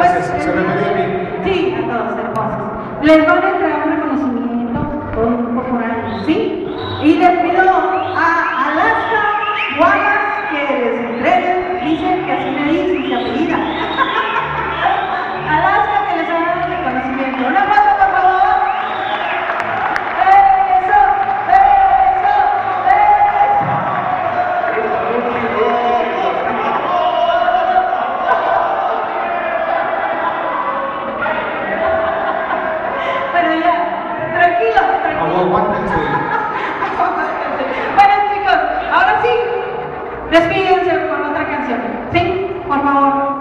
Pues. Se refería a mí. Sí, a todos, hermosos. Les van a despídense con otra canción. Sí, por favor,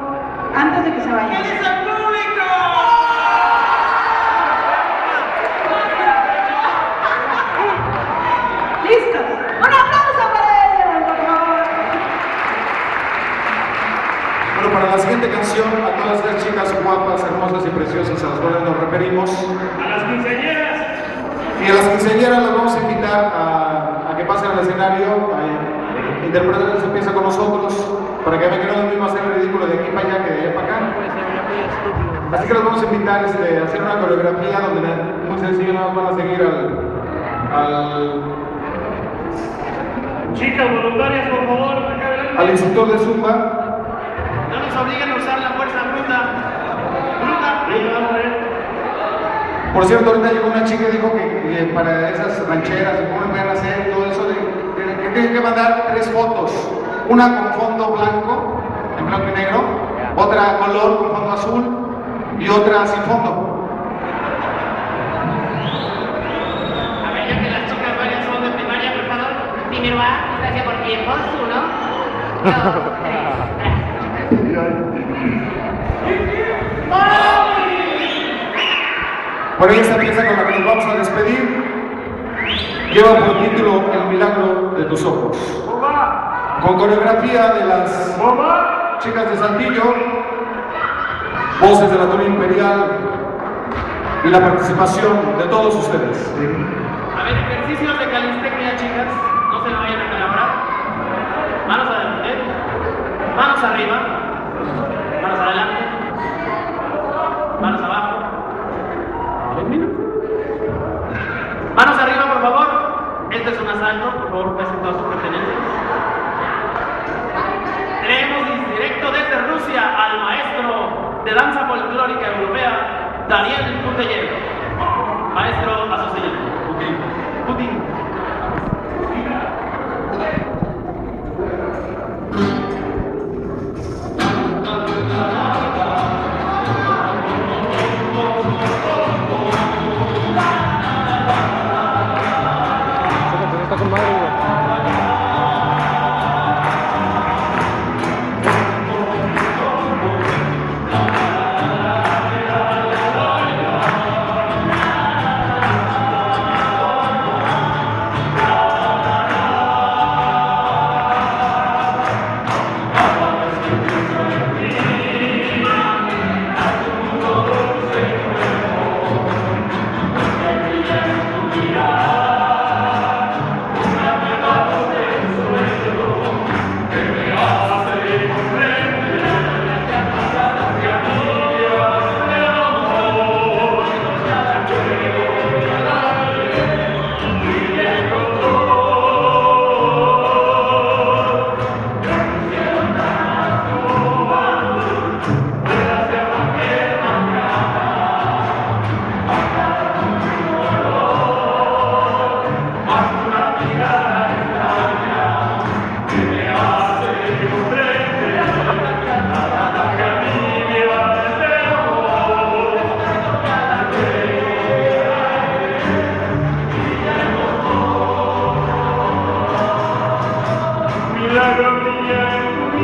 antes de que se vayan. ¿Quién es el público? ¡Listos! ¡Un aplauso para ellos, por favor! Bueno, para la siguiente canción, a todas las chicas guapas, hermosas y preciosas a las cuales nos referimos, A las quinceañeras. y a las quinceañeras las vamos a invitar a, a que pasen al escenario, a interpretar su pieza con nosotros, para que vean que no es lo mismo hacer el ridículo de aquí para allá que de allá para acá. Así que los vamos a invitar este, a hacer una coreografía donde muy sencillo más van a seguir al, al, Chicas voluntarias, por favor, acá adelante. al instructor de Zumba. No nos obliguen a usar la fuerza bruta. Bruta. Por cierto, ahorita llegó una chica y dijo que, que para esas rancheras, y de, de- que mandar tres fotos. Una con fondo blanco, en blanco y negro, otra color con fondo azul y otra sin fondo. A ver, ya que las chicas varias son de primaria, por favor. Primero A, distancia por tiempos. Uno, dos, tres. Por ahí esta pieza con la que nos vamos a despedir lleva por título Ojos. Con coreografía de las chicas de Saltillo, voces de la Torre Imperial y la participación de todos ustedes. A ver, ejercicios de calistecnia, chicas. No se me vayan a calabrar. Manos adelante. Manos arriba. Manos adelante. Manos abajo. Manos arriba. Este es un asalto. Por favor, pesen todas sus pertenencias. Tenemos directo desde Rusia al maestro de danza folclórica europea, Daniel Puteyev. Maestro, a su señal.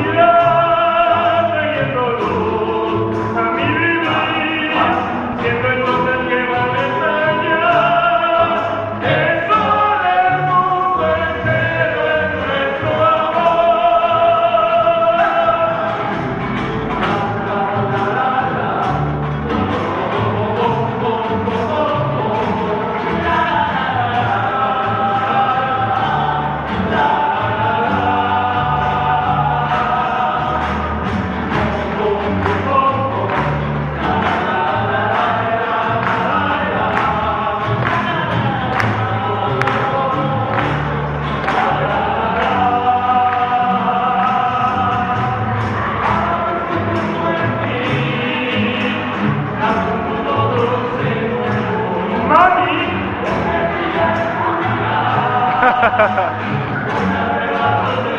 Hallelujah. Amen.